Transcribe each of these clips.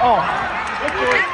아,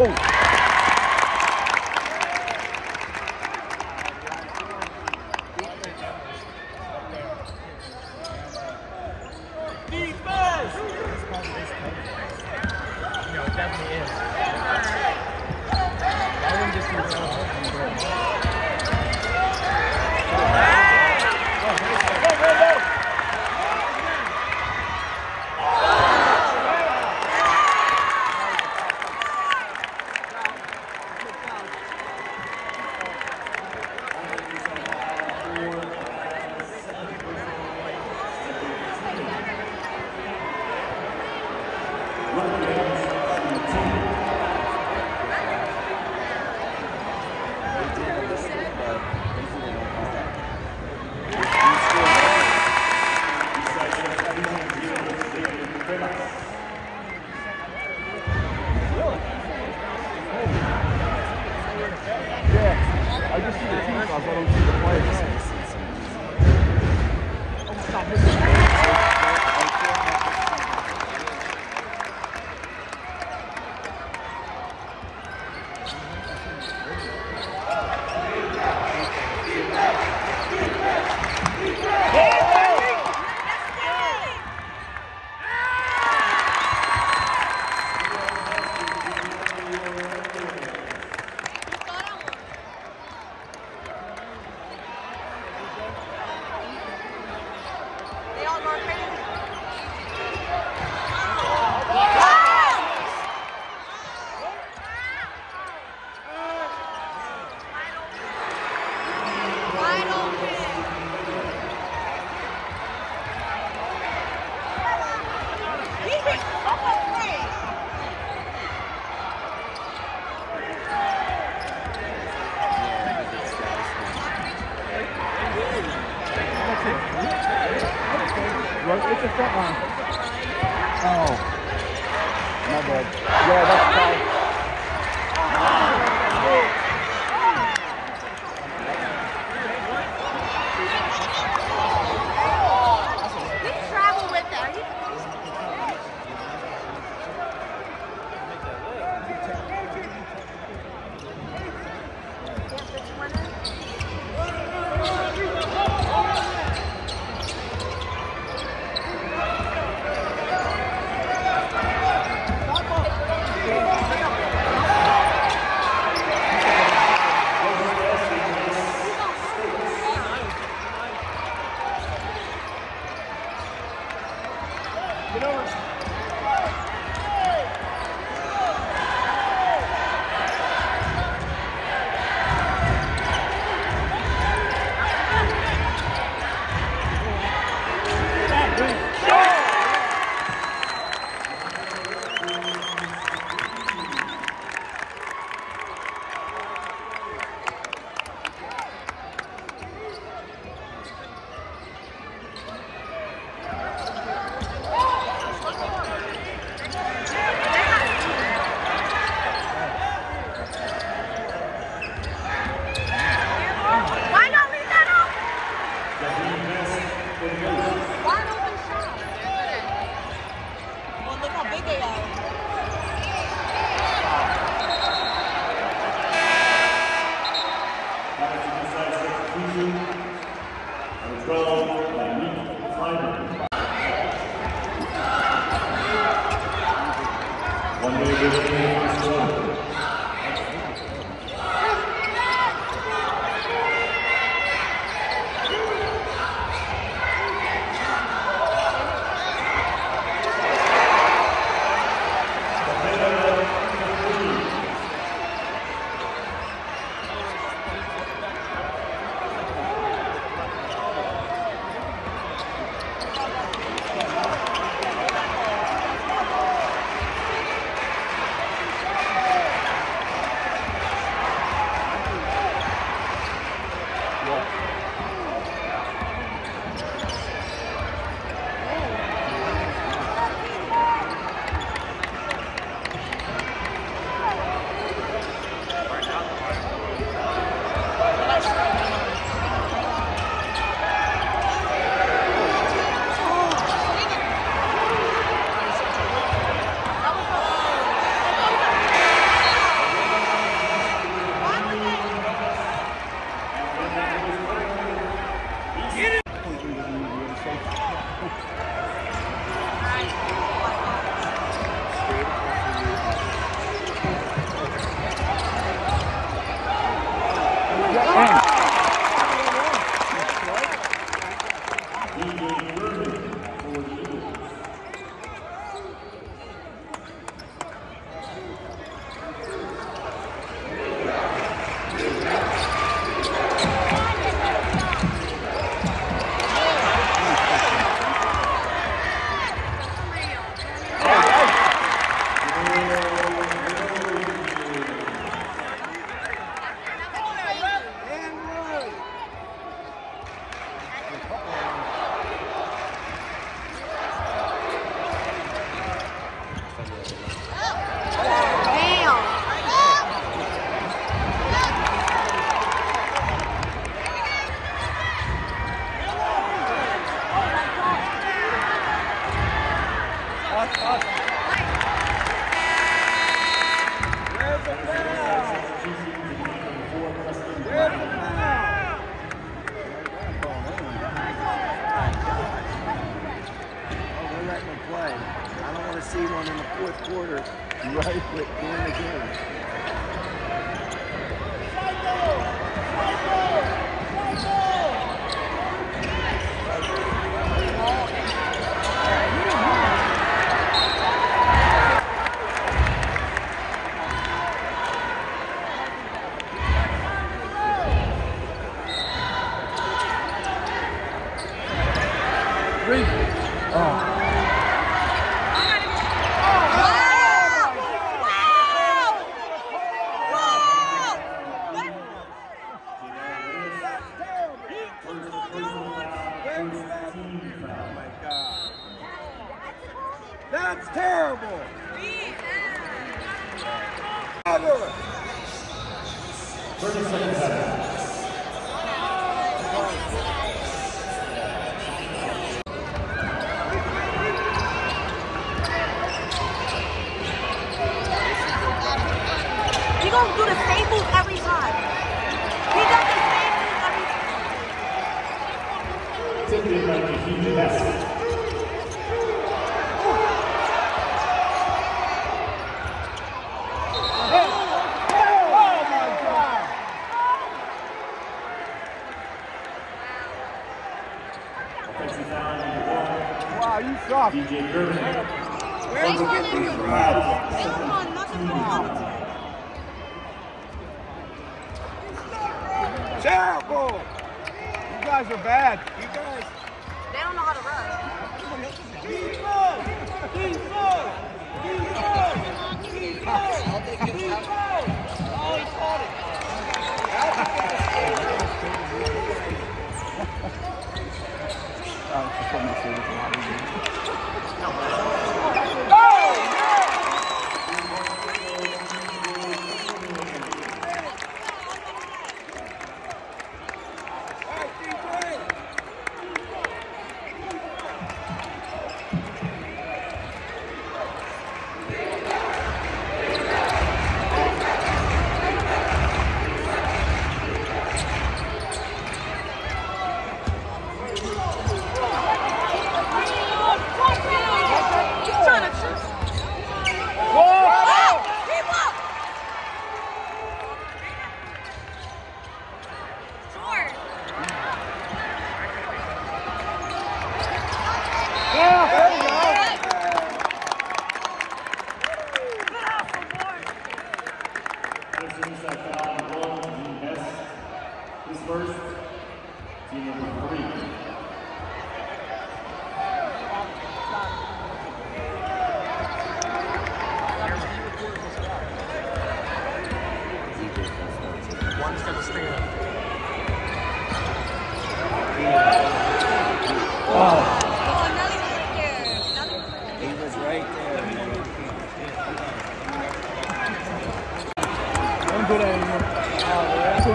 蹦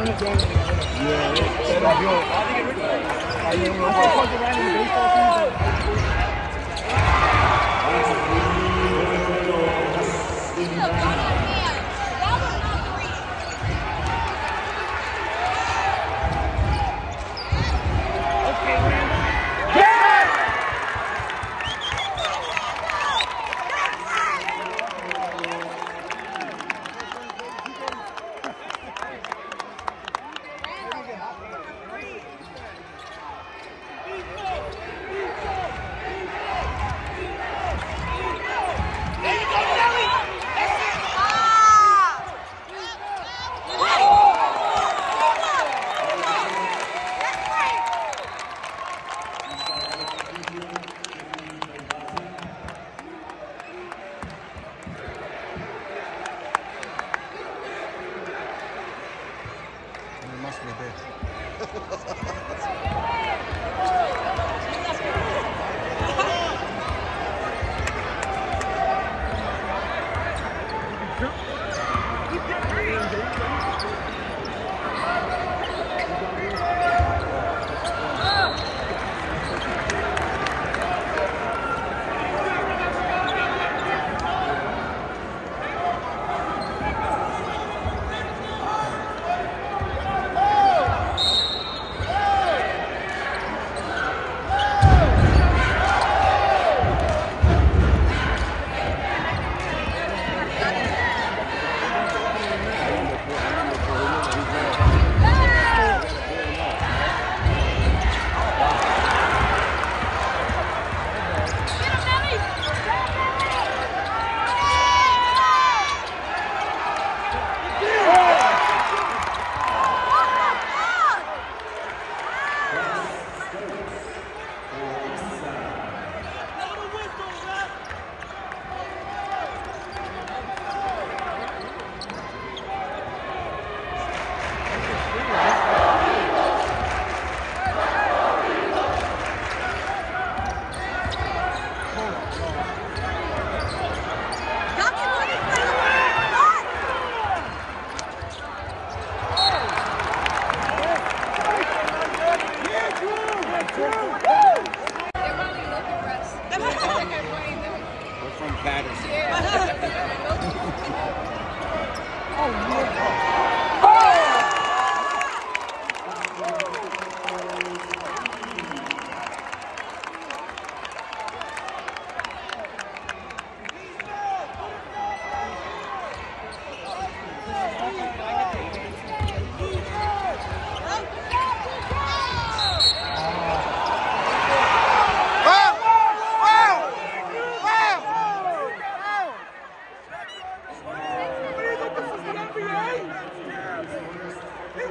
Yeah,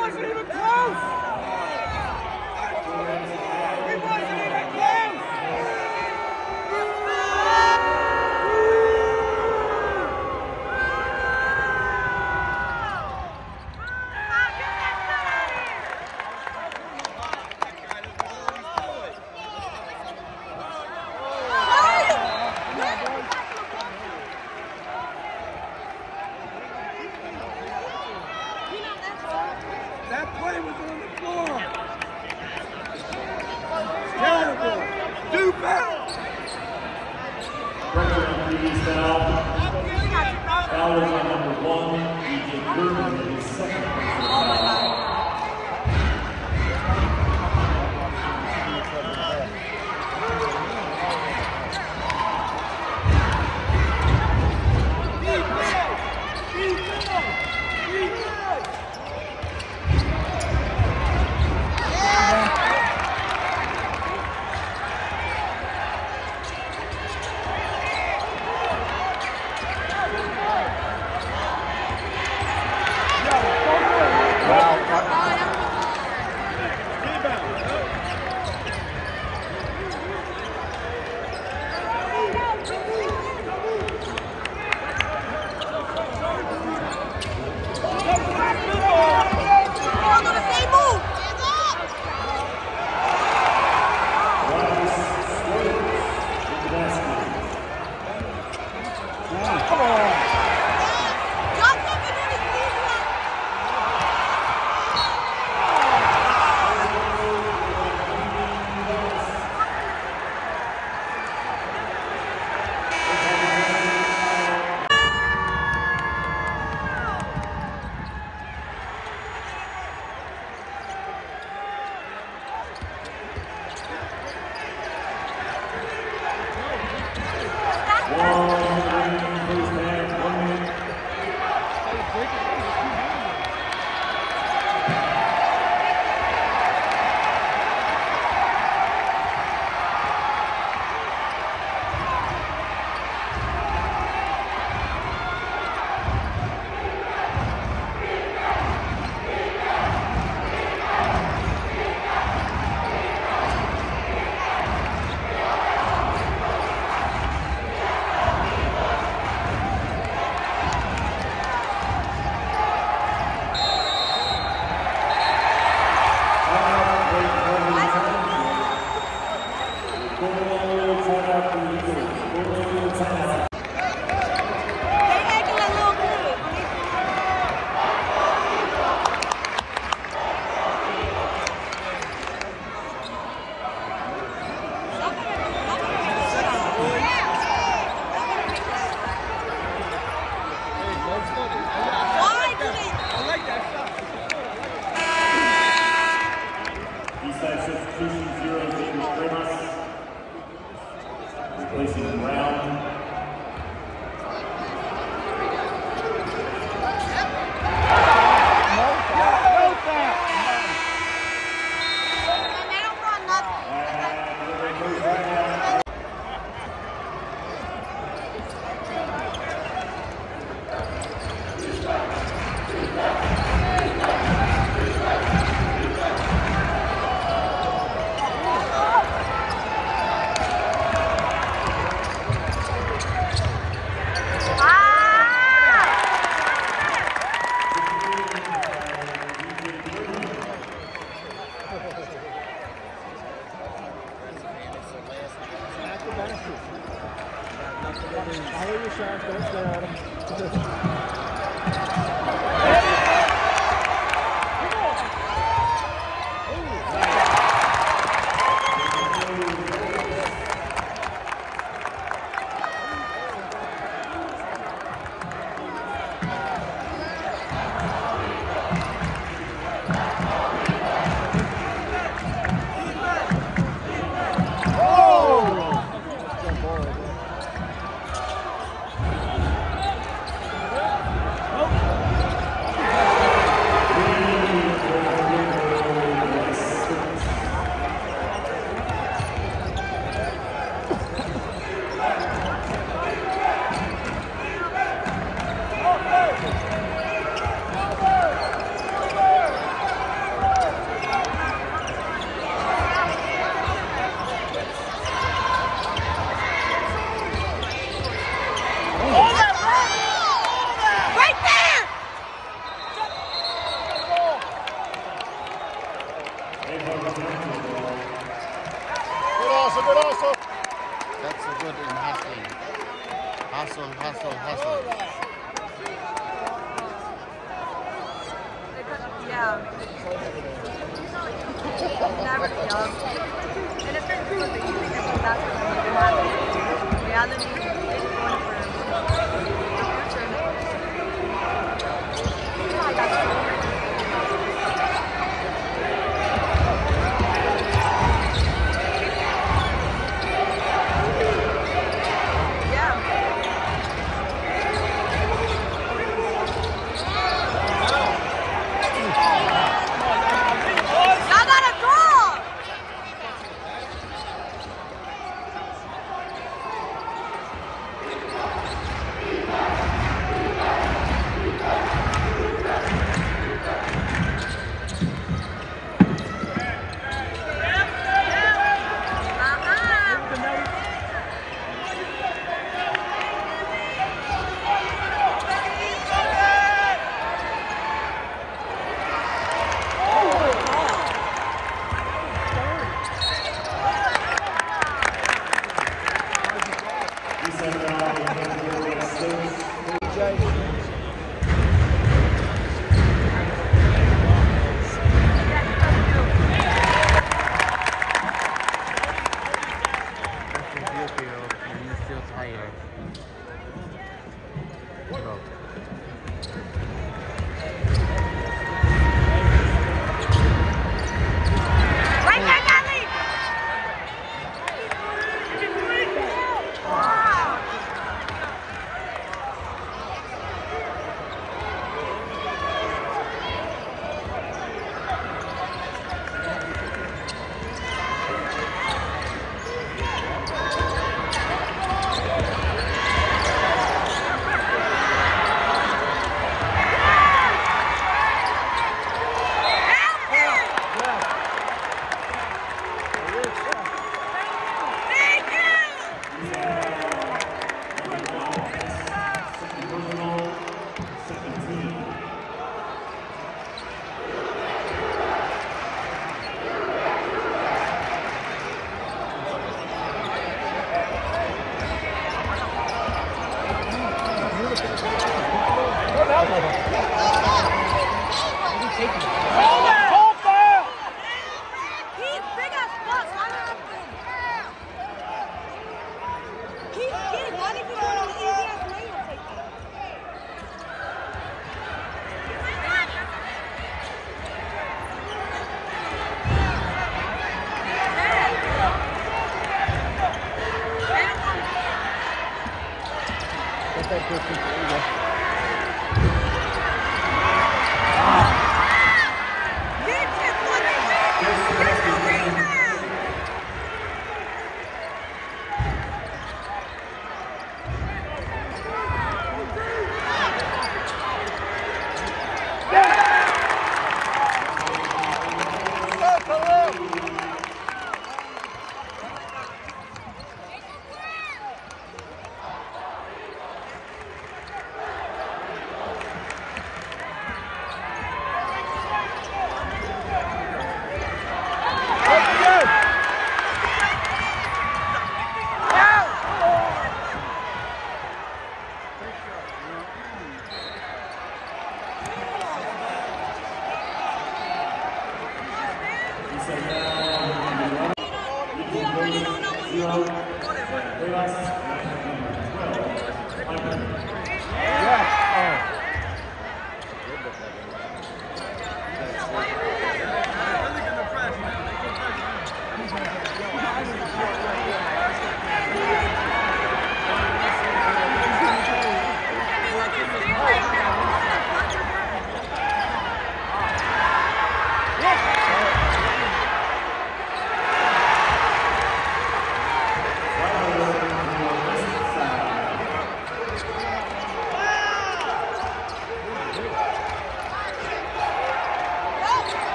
wasn't even close!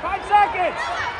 Five seconds.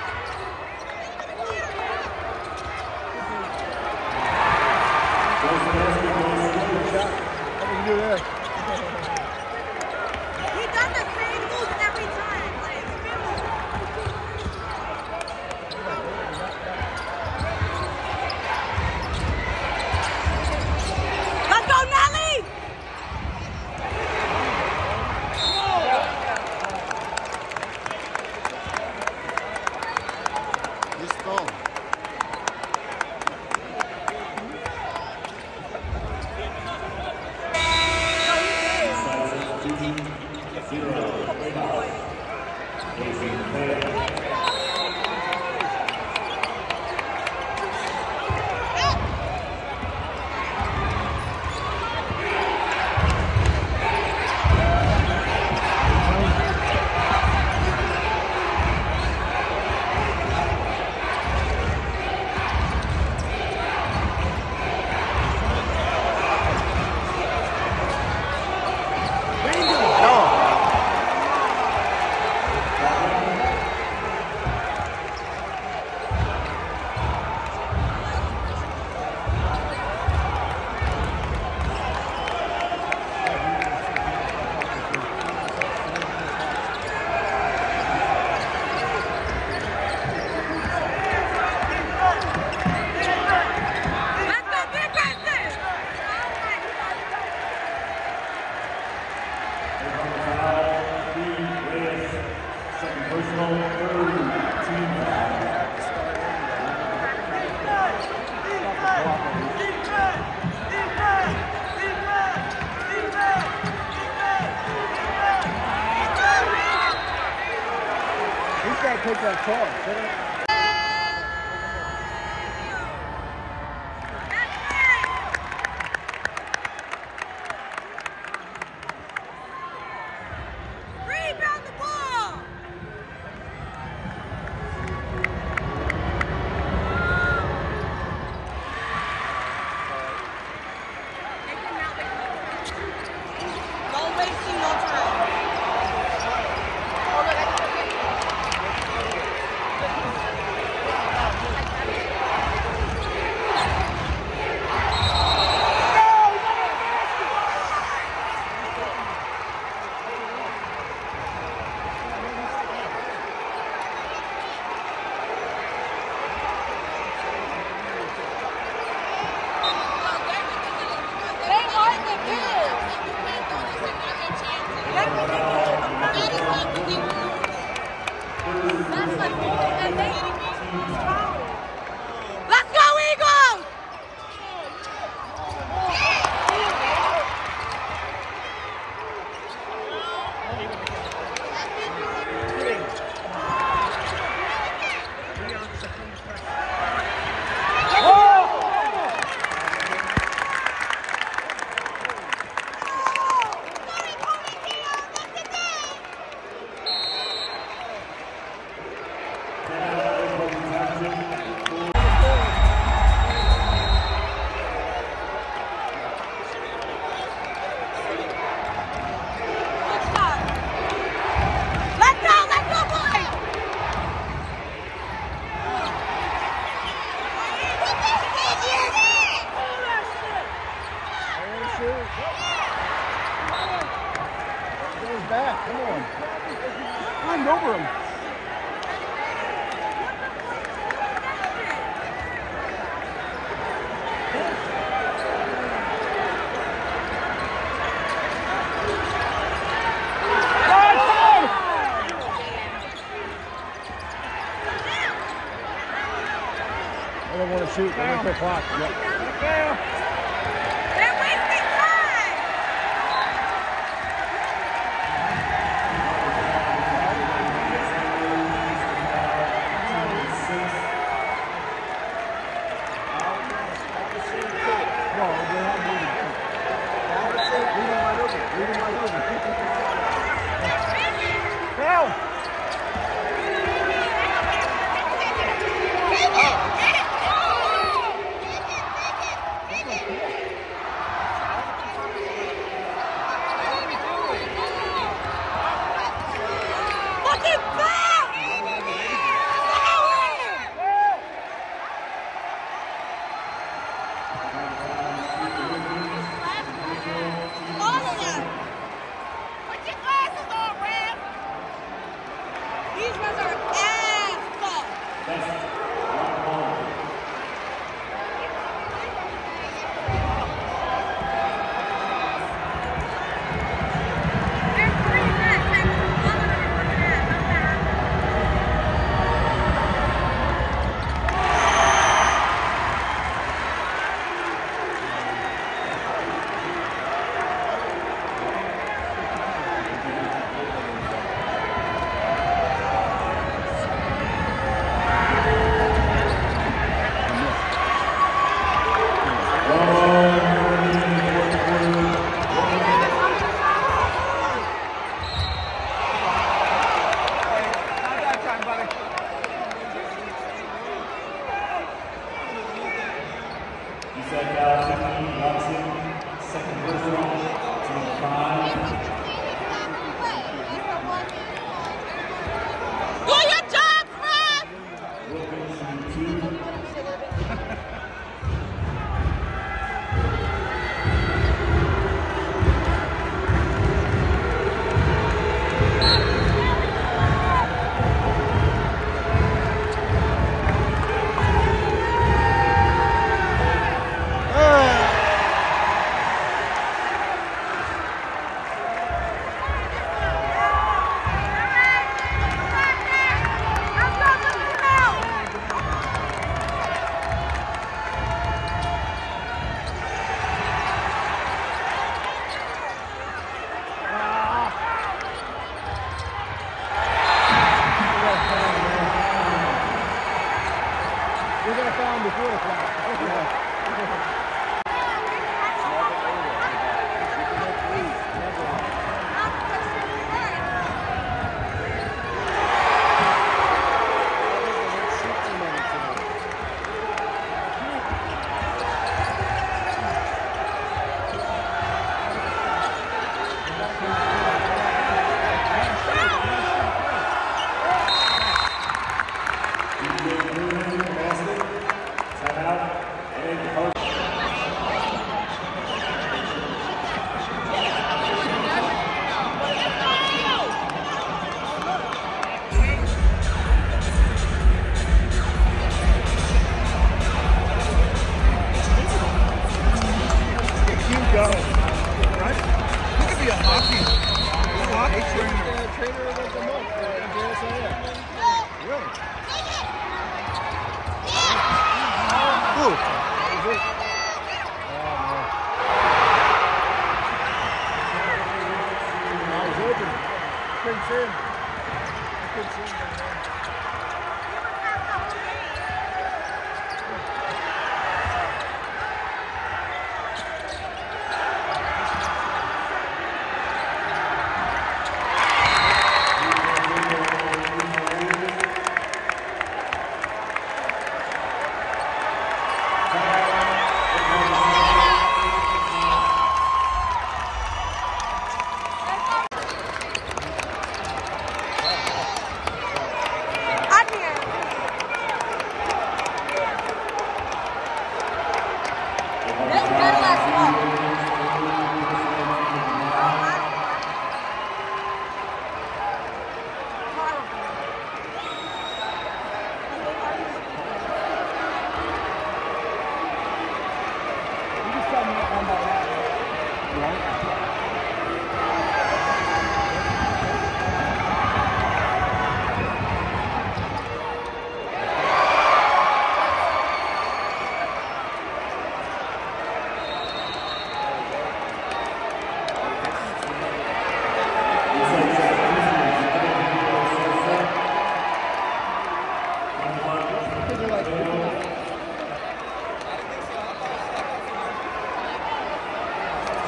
Shoot. I want the clock. Yep.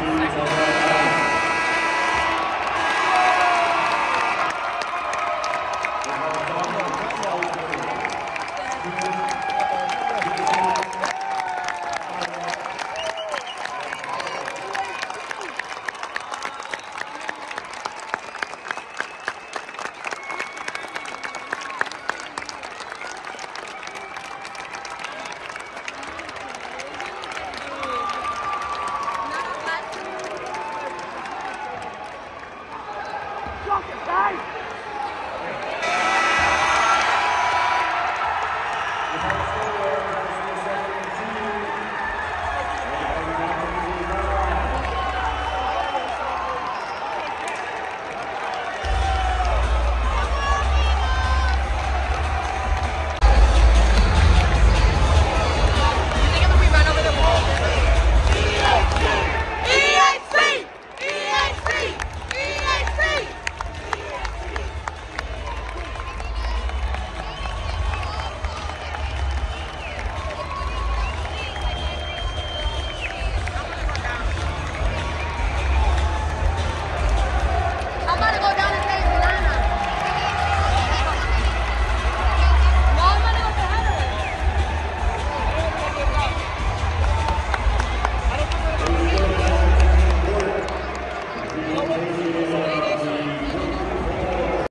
On